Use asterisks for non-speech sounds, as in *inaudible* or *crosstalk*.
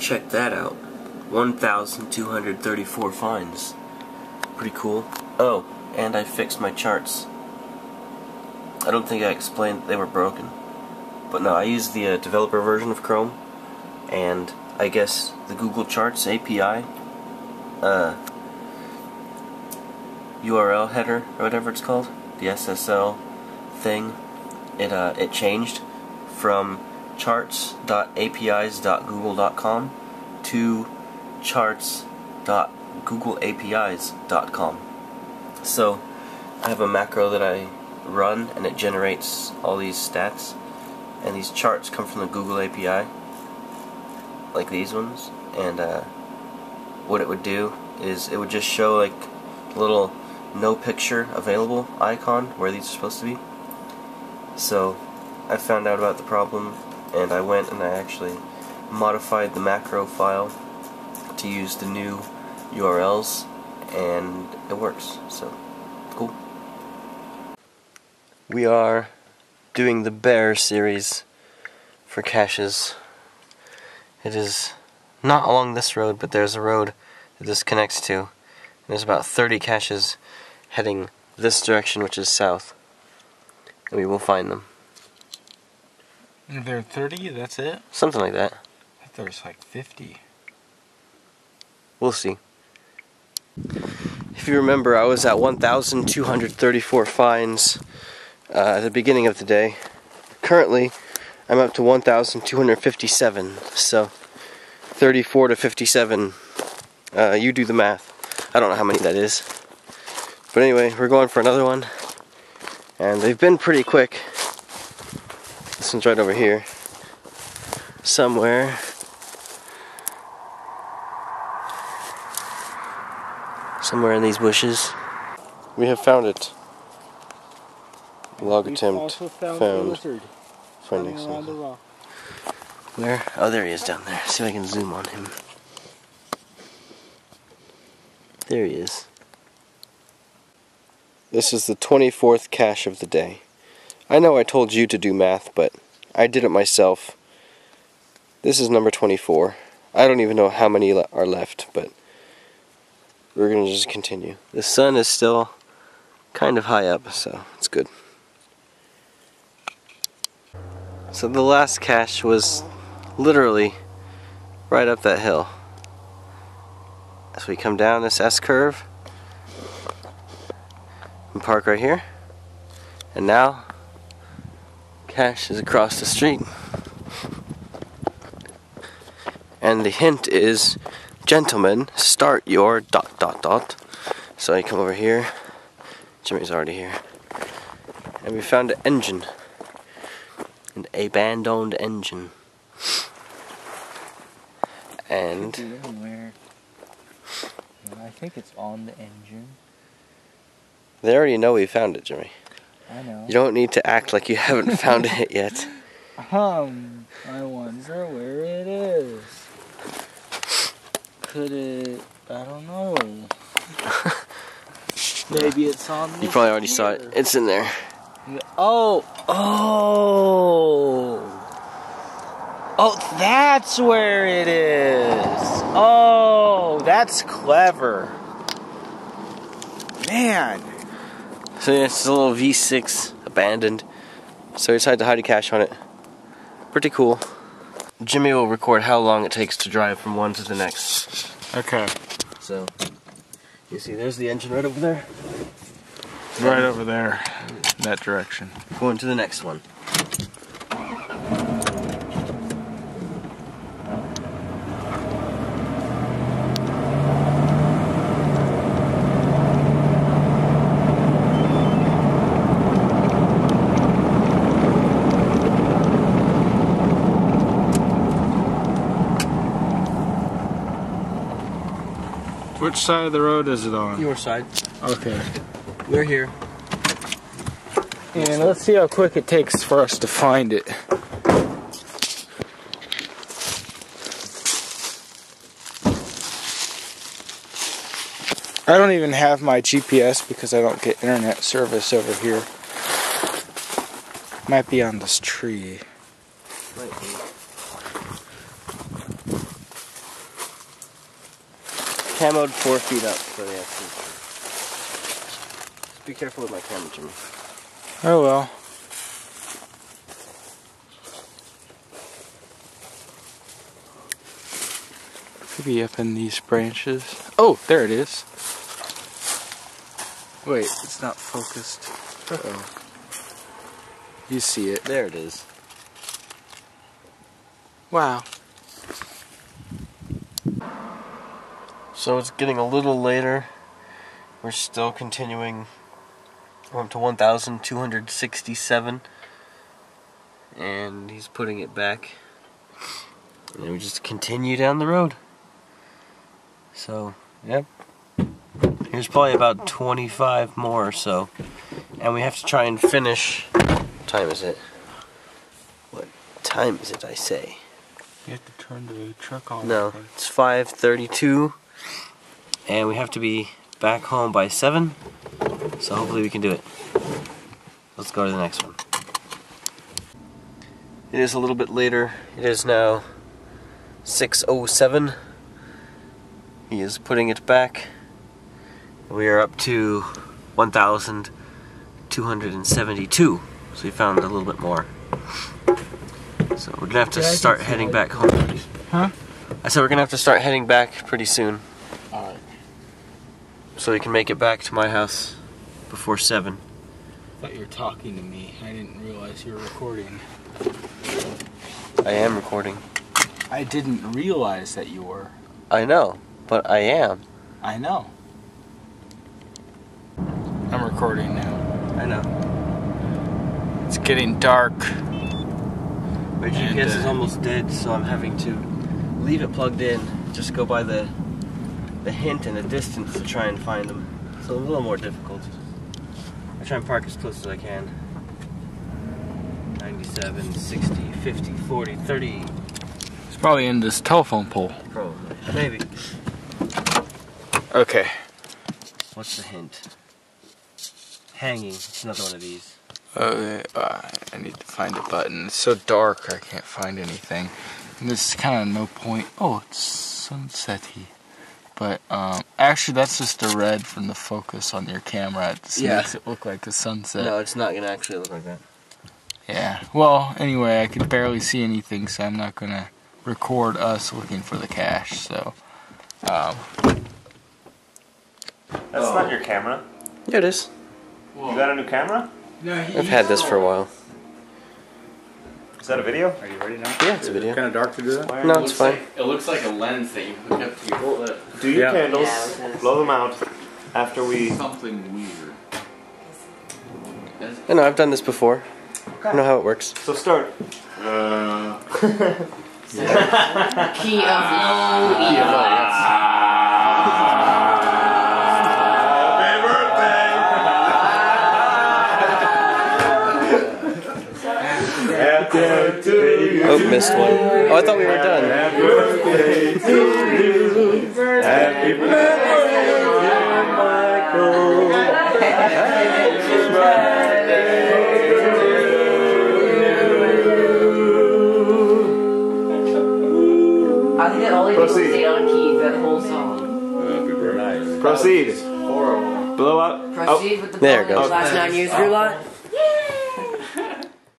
check that out. 1,234 finds. Pretty cool. Oh, and I fixed my charts. I don't think I explained they were broken. But no, I used the uh, developer version of Chrome, and I guess the Google Charts API uh, URL header or whatever it's called, the SSL thing, it uh, it changed from charts.apis.google.com to charts.googleapis.com. So I have a macro that I run and it generates all these stats. And these charts come from the Google API like these ones. And uh, what it would do is it would just show like a little no picture available icon where these are supposed to be. So I found out about the problem and I went and I actually modified the macro file to use the new URLs and it works so cool. We are doing the bear series for caches. It is not along this road but there's a road that this connects to. There's about 30 caches heading this direction which is south. And we will find them there are 30, that's it? something like that I thought there was like 50. We'll see. If you remember, I was at 1,234 finds uh, at the beginning of the day. Currently, I'm up to 1,257. So, 34 to 57. Uh, you do the math. I don't know how many that is. But anyway, we're going for another one. And they've been pretty quick. This one's right over here. Somewhere. somewhere in these bushes. We have found it. Log attempt found. Finding something. Where? Oh, there he is down there. See if I can zoom on him. There he is. This is the 24th cache of the day. I know I told you to do math, but I did it myself. This is number 24. I don't even know how many are left, but we're going to just continue. The sun is still kind of high up, so it's good. So the last cache was literally right up that hill. As we come down this S curve and park right here. And now cache is across the street. And the hint is gentlemen, start your dot dot dot. So I come over here. Jimmy's already here. And we found an engine. An abandoned engine. And I think it's on the engine. they already know we found it, Jimmy. I know. You don't need to act like you haven't found it *laughs* yet. Um, I wonder where it is. Could it? I don't know. *laughs* Maybe it's on. You probably already saw it. It's in there. Oh, oh, oh! That's where it is. Oh, that's clever, man. So yeah, it's a little V6 abandoned. So we decided to hide a cache on it. Pretty cool. Jimmy will record how long it takes to drive from one to the next. Okay, So you see, there's the engine right over there. right over there, that direction. Going to the next one. Which side of the road is it on? Your side. Okay. We're here. And let's see how quick it takes for us to find it. I don't even have my GPS because I don't get internet service over here. Might be on this tree. Camoed four feet up for the FC. Just be careful with my camera, Jimmy. Oh well. Maybe up in these branches. Oh, there it is. Wait, it's not focused. oh. You see it. There it is. Wow. So it's getting a little later. We're still continuing. We're up to 1,267. And he's putting it back. And we just continue down the road. So, yep. Here's probably about 25 more or so. And we have to try and finish. What time is it? What time is it, I say? You have to turn the truck on. No, it's 5:32, and we have to be back home by seven. So hopefully we can do it. Let's go to the next one. It is a little bit later. It is now 6:07. He is putting it back. We are up to 1,272. So we found a little bit more. So we're gonna have to Yeah, I can start heading back home. Huh? I said we're gonna have to start heading back pretty soon. So we can make it back to my house before seven. I thought you were talking to me. I didn't realize you were recording. I am recording. I didn't realize that you were. I know, but I am. I know. I'm recording now. I know. It's getting dark. My GPS is uh, almost dead, so I'm having to leave it plugged in. Just go by the the hint and the distance to try and find them. It's a little more difficult. I try and park as close as I can. 97, 60, 50, 40, 30, It's probably in this telephone pole. probably. Maybe. Okay. What's the hint? Hanging. It's another one of these. Uh, uh, I need to find a button. It's so dark I can't find anything. And this is kind of no point. Oh, it's sunsetty. But um, actually, that's just the red from the focus on your camera. It just Yeah. makes it look like a sunset. No, it's not gonna actually look like that. Yeah. Well, anyway, I could barely see anything, so I'm not gonna record us looking for the cache. So, um, That's not your camera. Yeah, it is. You got a new camera? No, I've had this for a while. Is that a video? Are you ready now? Yeah, it's a video. Kind of dark to do that. No, it's fine. it looks like a lens that you hook up to your flip. Do your Yeah. candles, Yeah, I was gonna blow them out after we. Something weird. I know, I've done this before. I know how it works. So start. Uh, *laughs* Key of low E. Oh, missed one. Oh, I thought we were done. Happy birthday to you. Happy birthday, dear Michael. Happy birthday I think that all these people Proceed. stayed on keys that whole song. Proceed. Blow out. Oh, Proceed with the There it ball. goes. Last nine years of your life.